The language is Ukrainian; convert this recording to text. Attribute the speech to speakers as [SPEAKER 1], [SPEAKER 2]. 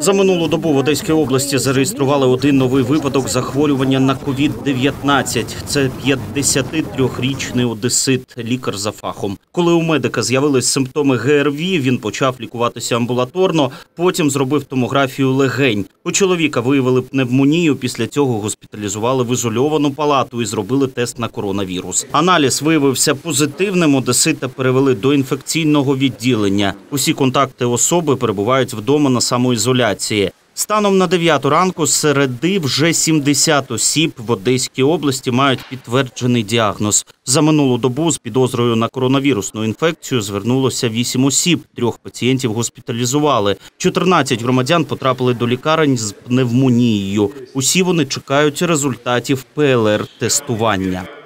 [SPEAKER 1] За минулу добу в Одеській області зареєстрували один новий випадок захворювання на COVID-19. Це 53-річний одесит, лікар за фахом. Коли у медика з'явились симптоми ГРВІ, він почав лікуватися амбулаторно. Потім зробив томографію легень. У чоловіка виявили пневмонію. Після цього госпіталізували в ізольовану палату і зробили тест на коронавірус. Аналіз виявився позитивним. Одесита перевели до інфекційного відділення. Усі контакти особи перебувають вдома на самоізоляції. Станом на 9 ранку середи вже 70 осіб в Одеській області мають підтверджений діагноз. За минулу добу з підозрою на коронавірусну інфекцію звернулося 8 осіб. Трьох пацієнтів госпіталізували. 14 громадян потрапили до лікарень з пневмонією. Усі вони чекають результатів ПЛР-тестування.